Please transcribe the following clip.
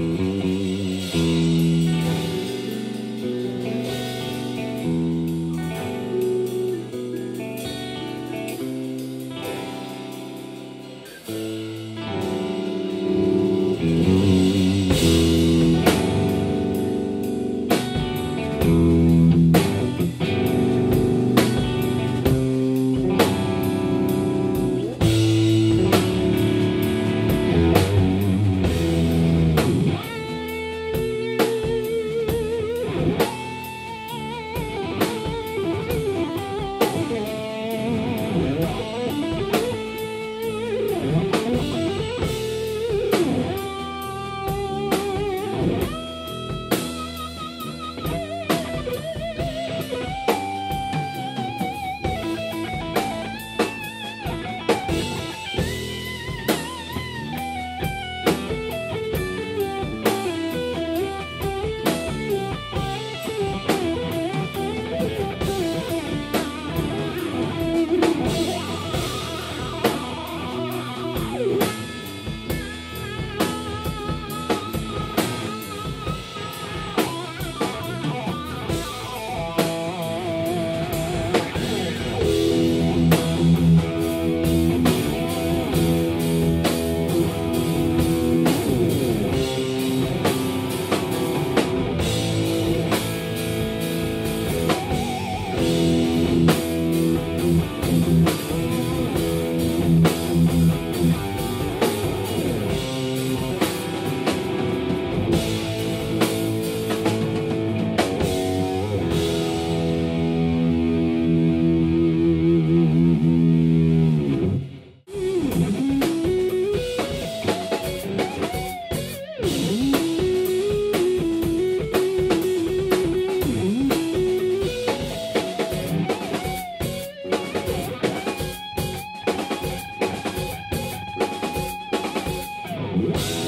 Mm-hmm. Woo!